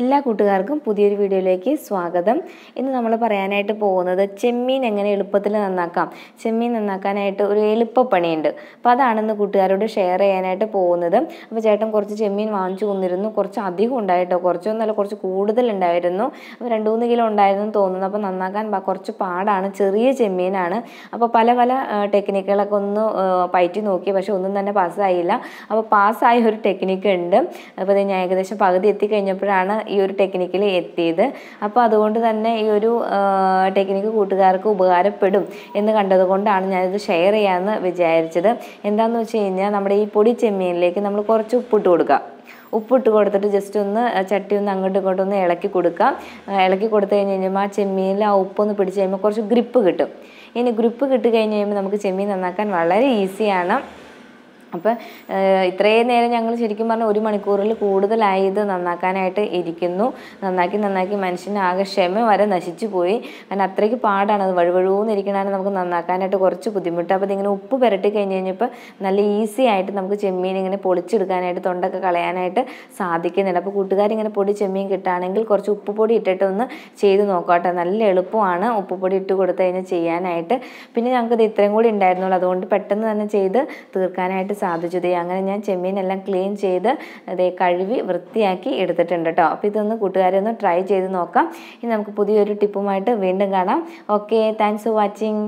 എല്ലാ കൂട്ടുകാർക്കും പുതിയൊരു വീഡിയോയിലേക്ക് സ്വാഗതം. ഇന്ന് നമ്മൾ പറയാനായിട്ട് പോകുന്നത് ചെമ്മീൻ എങ്ങനെ എളുപ്പത്തിൽ നന്നാക്കാം. ചെമ്മീൻ നന്നാക്കാനായിട്ട് ഒരു എളുപ്പപ്പണിയുണ്ട്. അപ്പോൾ അതാണെന്ന് കൂട്ടുകാരോട് ഷെയർ ചെയ്യാനായിട്ട് പോകുന്നത്. അപ്പോൾ ചേട്ടൻ കുറച്ച് ചെമ്മീൻ വാങ്ങിച്ചു കൊന്നിരുന്നു കുറച്ച് അധികം ഉണ്ടായിട്ടോ? കുറച്ചൊന്നല്ല കുറച്ച് കൂടുതൽ ഉണ്ടായിരുന്നു. അപ്പോൾ രണ്ട് മൂന്ന് കിലോ ഉണ്ടായിരുന്നു തോന്നുന്നു. അപ്പോൾ നന്നാക്കാൻ കുറച്ച് പാടാണ്. ചെറിയ ചെമ്മീനാണ്. അപ്പോൾ പല പല ടെക്നിക്കുകളൊക്കെ ഒന്ന് പയറ്റി നോക്കി. പക്ഷേ ഒന്നും തന്നെ പാസ്സായില്ല അപ്പോൾ പാസ്സായ ഒരു ടെക്നിക്ക് ഉണ്ട്. അപ്പോൾ ഞാൻ ഏകദേശം പകുതി എത്തിക്കഴിഞ്ഞപ്പോഴാണ് ഈ ഒരു ടെക്നിക്കിൽ എത്തിയത്. അപ്പോൾ അതുകൊണ്ട് തന്നെ ഈ ഒരു ടെക്നിക്ക് കൂട്ടുകാർക്ക് ഉപകാരപ്പെടും എന്ന് കണ്ടതുകൊണ്ടാണ് ഞാനിത് ഷെയർ ചെയ്യാമെന്ന് വിചാരിച്ചത്. എന്താണെന്ന് വെച്ച് കഴിഞ്ഞാൽ നമ്മുടെ ഈ പൊടി ചെമ്മീനിലേക്ക് നമ്മൾ കുറച്ച് ഉപ്പിട്ട് കൊടുക്കുക ഉപ്പിട്ട് കൊടുത്തിട്ട് ജസ്റ്റ് ഒന്ന് ചട്ടി ഒന്ന് അങ്ങോട്ടും ഇങ്ങോട്ടും ഒന്ന് ഇളക്കി കൊടുക്കാം. ഇളക്കി കൊടുത്തു കഴിഞ്ഞ് കഴിയുമ്പോൾ ആ ചെമ്മീനിൽ ആ ഉപ്പൊന്ന് പിടിച്ച് കഴിയുമ്പോൾ കുറച്ച് ഗ്രിപ്പ് കിട്ടും. ഇനി ഗ്രിപ്പ് കിട്ടി കഴിഞ്ഞ് കഴിയുമ്പോൾ നമുക്ക് ചെമ്മീൻ നന്നാക്കാൻ വളരെ ഈസിയാണ് അപ്പം ഇത്രയും നേരം ഞങ്ങൾ ശരിക്കും പറഞ്ഞാൽ ഒരു മണിക്കൂറിൽ കൂടുതലായി ഇത് നന്നാക്കാനായിട്ട് ഇരിക്കുന്നു. നന്നാക്കി നന്നാക്കി മനുഷ്യന്റെ ആകെ ക്ഷമ വരെ നശിച്ചു പോയി. കാരണം അത്രയ്ക്ക് പാടാണ്. അത് വഴുവഴുവെന്നിരിക്കണതാണ് നമുക്ക് നന്നാക്കാനായിട്ട് കുറച്ച് ബുദ്ധിമുട്ട്. അപ്പോൾ ഇതിങ്ങനെ ഉപ്പ് പുരട്ടി കഴിഞ്ഞ് കഴിഞ്ഞപ്പോൾ നല്ല ഈസി ആയിട്ട് നമുക്ക് ചെമ്മീൻ ഇങ്ങനെ പൊളിച്ചെടുക്കാനായിട്ട് തൊണ്ടൊക്കെ കളയാനായിട്ട് സാധിക്കുന്നുണ്ട് അപ്പോൾ കൂട്ടുകാരിങ്ങനെ പൊടി ചെമ്മീൻ കിട്ടുകയാണെങ്കിൽ കുറച്ച് ഉപ്പ് പൊടി ഇട്ടിട്ട് ഒന്ന് ചെയ്ത് നോക്കാട്ടെ. നല്ല എളുപ്പമാണ് ഉപ്പ് പൊടി ഇട്ട് കൊടുത്തു കഴിഞ്ഞാൽ ചെയ്യാനായിട്ട്. പിന്നെ ഞങ്ങൾക്കത് ഇത്രയും കൂടി ഉണ്ടായിരുന്നുള്ളൂ. അതുകൊണ്ട് പെട്ടെന്ന് തന്നെ ചെയ്ത് തീർക്കാനായിട്ട് സാധിച്ചു ദേ അങ്ങനെ ഞാൻ ചെമ്മീനെല്ലാം ക്ലീൻ ചെയ്ത് അതേ കഴുകി വൃത്തിയാക്കി എടുത്തിട്ടുണ്ട് കേട്ടോ. അപ്പോൾ ഇതൊന്ന് കൂട്ടുകാരെ ഒന്ന് ട്രൈ ചെയ്ത് നോക്കാം. ഇനി നമുക്ക് പുതിയൊരു ടിപ്പുമായിട്ട് വീണ്ടും കാണാം. Okay thanks for watching